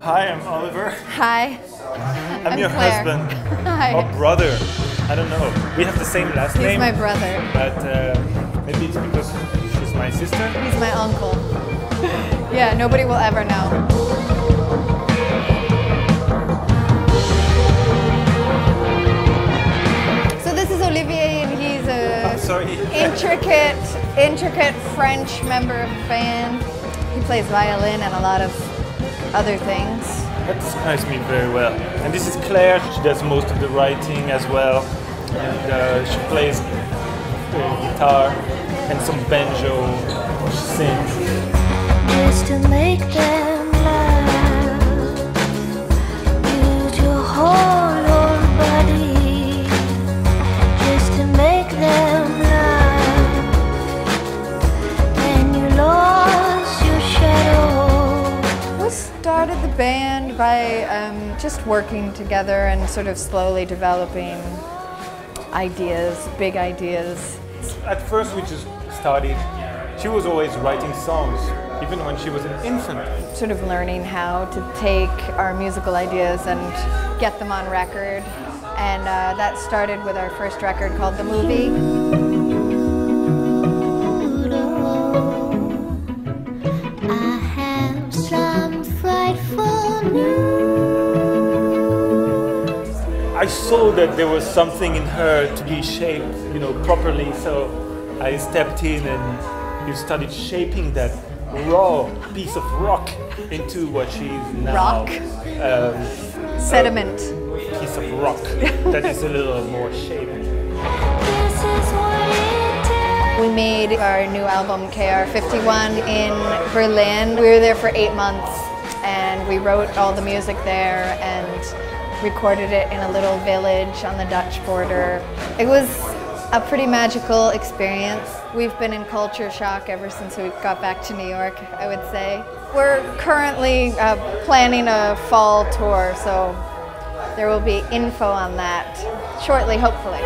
Hi, I'm Oliver. Hi. I'm, I'm your Clare. husband. Hi. Or brother. I don't know. We have the same last He's name. my brother. But uh, maybe it's because she's my sister. He's my uncle. yeah, nobody will ever know. So this is Olivier, and he's a sorry. intricate, intricate French member of the band. He plays violin and a lot of other things. That describes me very well. And this is Clare. She does most of the writing as well. And uh, she plays uh, guitar and some banjo. She sings. Started the band by um, just working together and sort of slowly developing ideas, big ideas. At first, we just started. She was always writing songs, even when she was an infant. Sort of learning how to take our musical ideas and get them on record. And uh, that started with our first record called The Movie. I saw that there was something in her to be shaped, you know, properly. So I stepped in and you started shaping that raw piece of rock into what she is now. Rock? Um, Sediment. piece of rock that is a little more shaped. This is what it takes. We made our new album KR51 in Berlin. We were there for eight months and we wrote all the music there and recorded it in a little village on the Dutch border. It was a pretty magical experience. We've been in culture shock ever since we got back to New York, I would say. We're currently uh, planning a fall tour, so there will be info on that shortly, hopefully.